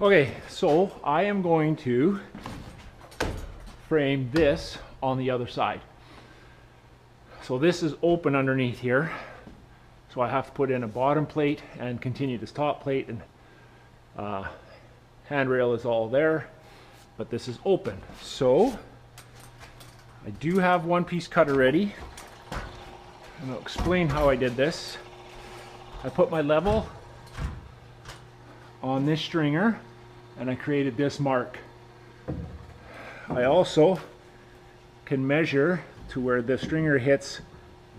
Okay, so I am going to frame this on the other side. So this is open underneath here. So I have to put in a bottom plate and continue this top plate and uh, handrail is all there, but this is open. So I do have one piece cut already. And I'll explain how I did this. I put my level on this stringer and I created this mark. I also can measure to where the stringer hits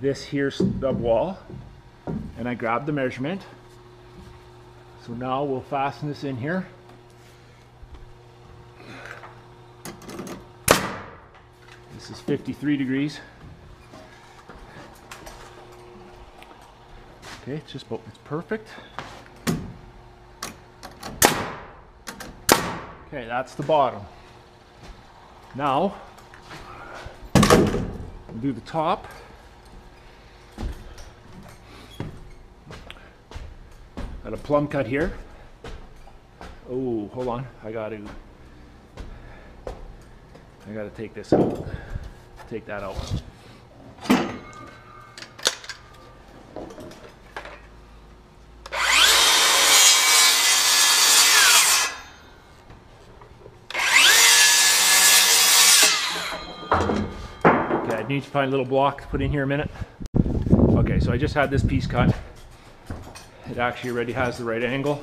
this here stub wall and I grab the measurement. So now we'll fasten this in here. This is 53 degrees. Okay, it's just about, it's perfect. Okay, that's the bottom. Now, we'll do the top. Got a plumb cut here. Oh, hold on. I got to. I got to take this out. Take that out. I need to find a little block to put in here a minute. Okay, so I just had this piece cut. It actually already has the right angle.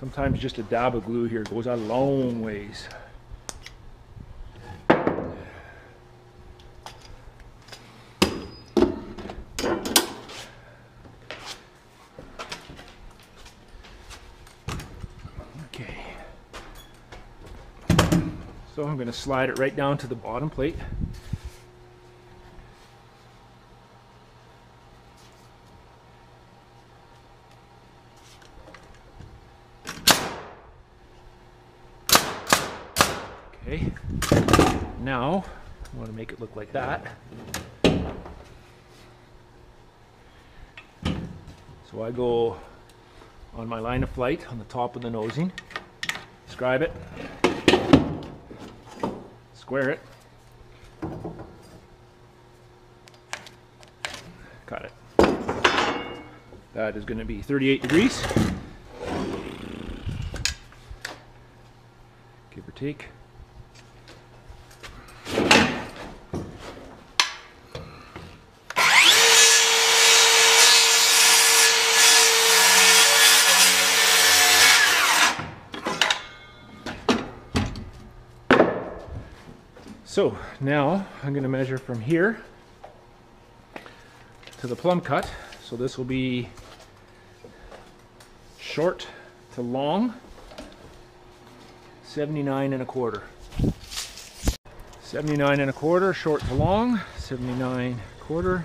Sometimes just a dab of glue here goes a long ways. Okay. So I'm going to slide it right down to the bottom plate. Okay. Now, I want to make it look like that. So I go on my line of flight on the top of the nosing, scribe it, square it, cut it. That is going to be 38 degrees, give or take. So now I'm going to measure from here to the plumb cut. So this will be short to long, 79 and a quarter. 79 and a quarter, short to long, 79 quarter.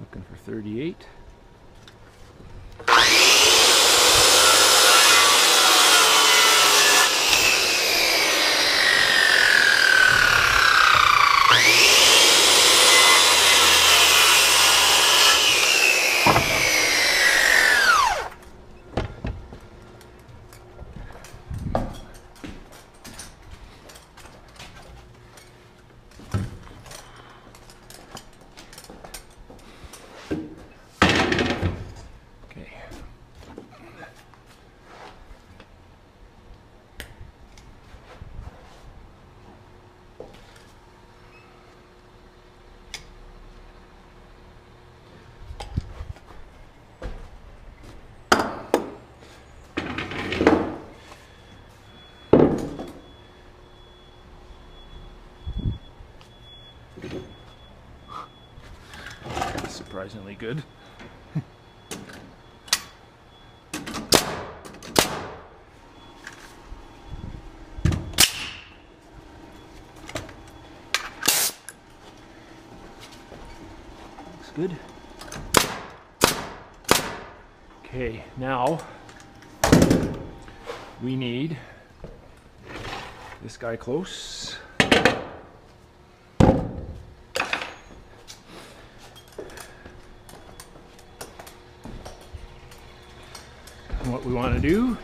Looking for 38. Okay. Surprisingly good. Looks good. Okay, now we need this guy close. We want to do,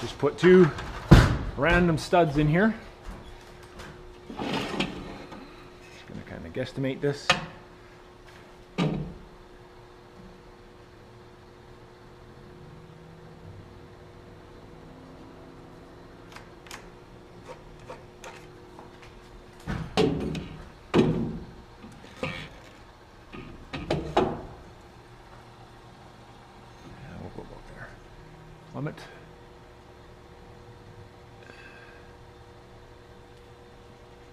just put two random studs in here. Just to kind of guesstimate this. Yeah, we'll go about there. Plummet.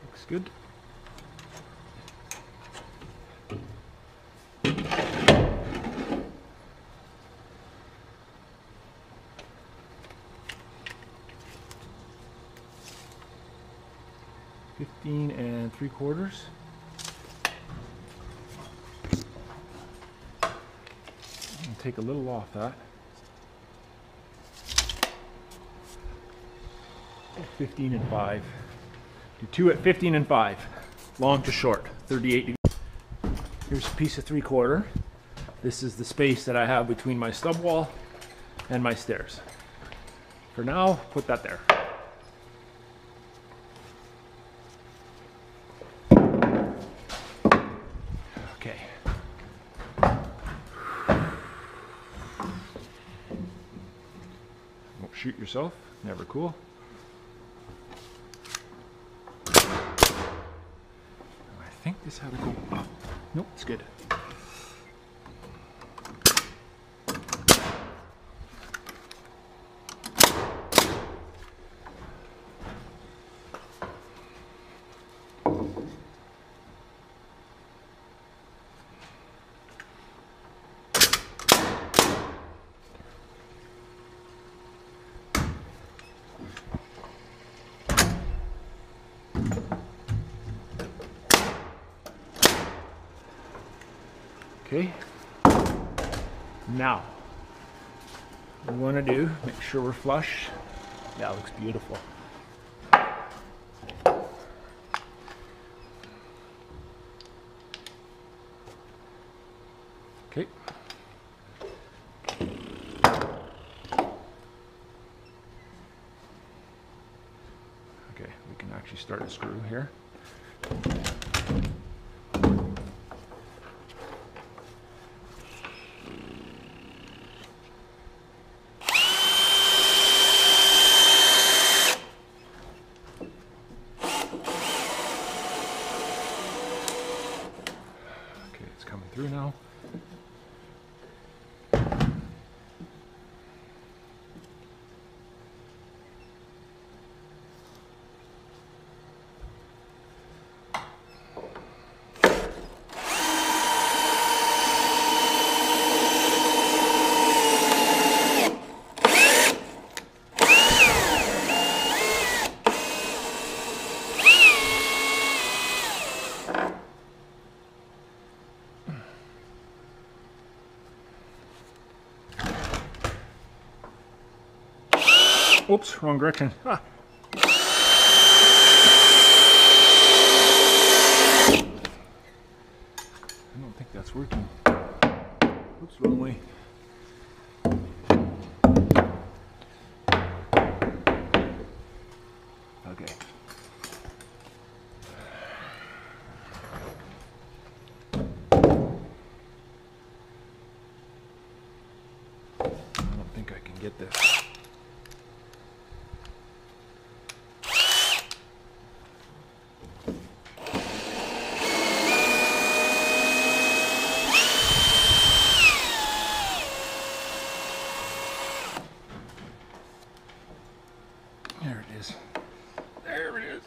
Looks good. Fifteen and three quarters. Take a little off that. 15 and 5. Do two at 15 and 5. Long to short, 38 degrees. Here's a piece of 3 quarter. This is the space that I have between my stub wall and my stairs. For now, put that there. Okay. Don't shoot yourself, never cool. I think this had to go up. Nope, it's good. Okay. Now, we want to do, make sure we're flush. That looks beautiful. Okay. Okay, we can actually start a screw here. Okay, it's coming through now. Oops, wrong direction. Ah. I don't think that's working. Oops, wrong way. Okay. I don't think I can get this. There it is. There it is.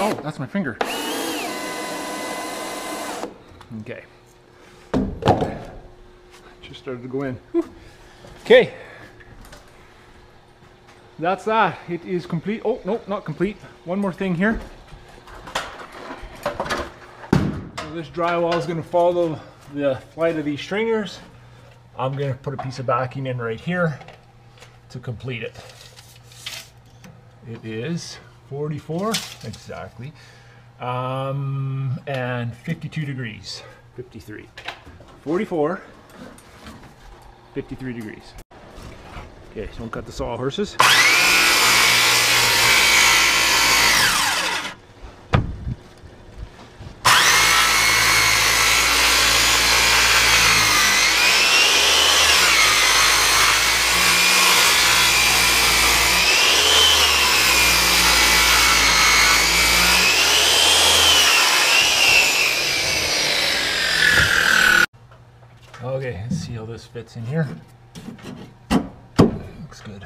Oh, that's my finger. Okay. Just started to go in. Whew. Okay. That's that. It is complete. Oh, no, not complete. One more thing here. So this drywall is going to follow the flight of these stringers. I'm going to put a piece of backing in right here to complete it. It is 44 exactly. Um, and 52 degrees. 53 44 53 degrees. Okay so don't cut the saw Okay, let's see how this fits in here. Looks good.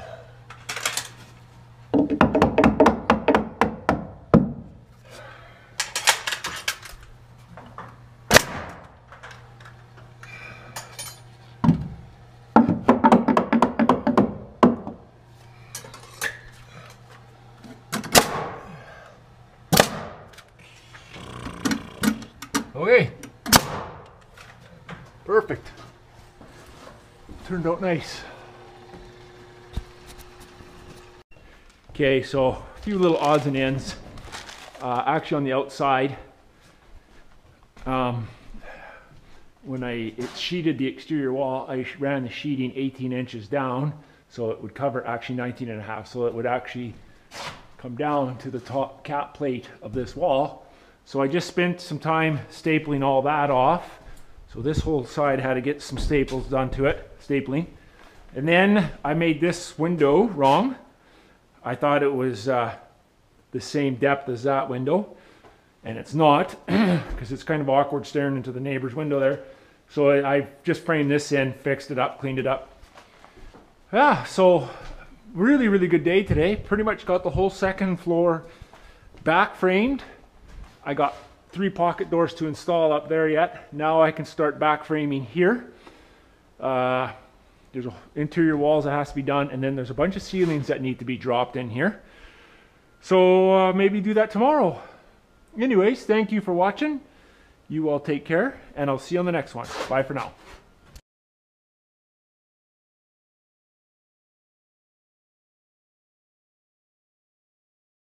Turned out nice. Okay, so a few little odds and ends. Uh, actually on the outside, um, when I sheeted the exterior wall, I ran the sheeting 18 inches down, so it would cover actually 19 and a half, so it would actually come down to the top cap plate of this wall. So I just spent some time stapling all that off. So this whole side had to get some staples done to it, stapling. And then I made this window wrong. I thought it was uh, the same depth as that window, and it's not, because it's kind of awkward staring into the neighbor's window there. So I, I just framed this in, fixed it up, cleaned it up. Yeah, so really, really good day today. Pretty much got the whole second floor back framed. I got three pocket doors to install up there yet. Now I can start back framing here. Uh, there's interior walls that has to be done, and then there's a bunch of ceilings that need to be dropped in here. So uh, maybe do that tomorrow. Anyways, thank you for watching. You all take care, and I'll see you on the next one. Bye for now.